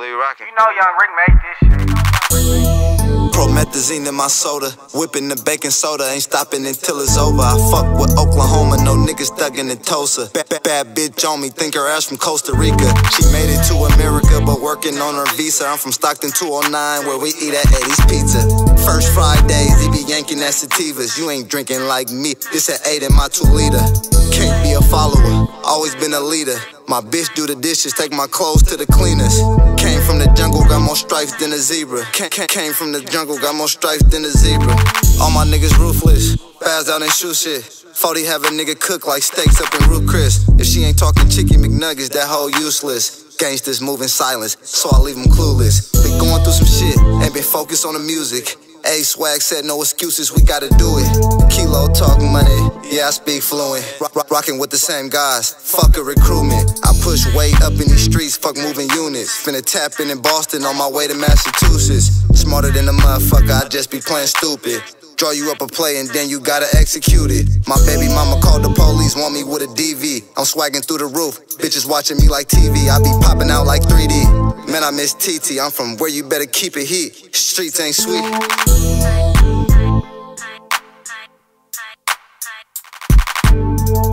rocking. You know Young Rick made this shit. Promethazine in my soda, whipping the baking soda, ain't stopping until it's over. I fuck with Oklahoma, no niggas thuggin' in Tulsa. Bad, bad, bad bitch on me, think her ass from Costa Rica. She made it to America, but working on her visa. I'm from Stockton 209, where we eat at Eddie's Pizza. First Fridays, he be yanking at sativas. You ain't drinking like me, this at 8 in my 2 liter. Can't be a follower, always been a leader. My bitch do the dishes, take my clothes to the cleaners. Came from the jungle, got more stripes than a zebra. Came, from the jungle, got more stripes than a zebra. All my niggas ruthless, fast out and shoot shit. 40 have a nigga cook like steaks up in Ruth Chris. If she ain't talking chicken McNuggets, that hoe useless. Gangsters moving silence, so I leave them clueless. Been going through some shit, ain't been focused on the music. Aswag said no excuses, we gotta do it. Money, yeah, I speak fluent. Rock, rock, rocking with the same guys, fuck a recruitment. I push weight up in these streets, fuck moving units. Finna tap in in Boston on my way to Massachusetts. Smarter than a motherfucker, I just be playing stupid. Draw you up a play and then you gotta execute it. My baby mama called the police, want me with a DV. I'm swagging through the roof, bitches watching me like TV. I be popping out like 3D. Man, I miss TT. I'm from where you better keep it heat. Streets ain't sweet. Thank you.